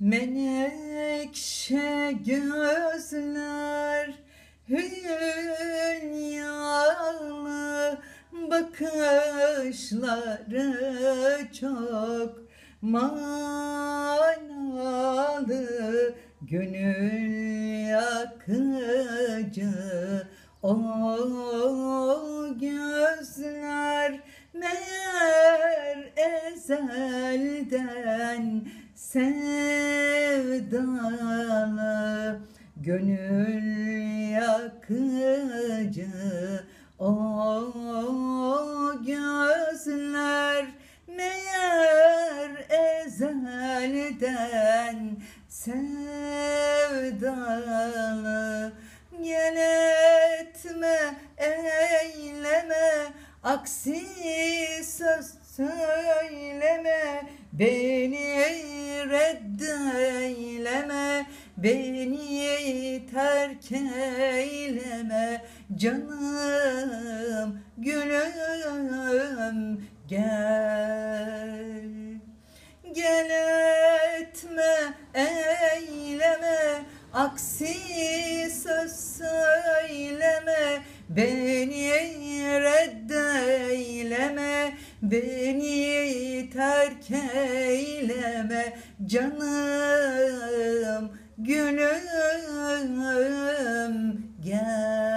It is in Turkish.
Menekşe gözler Hülyalı bakışları çok manalı Gönül yakıcı o gözler Meğer ezelden sevdalı Gönül yakıcı o gözler Meğer ezelden. Sevdalı Gel etme, eyleme, aksi söz söyleme. Beni reddeyleme, beni terk eyleme. Canım, gülüm, gel. Gel etme, eyleme, aksi söz söyleme. Beni reddeyleme, beni terk eyleme Canım, gülüm, gel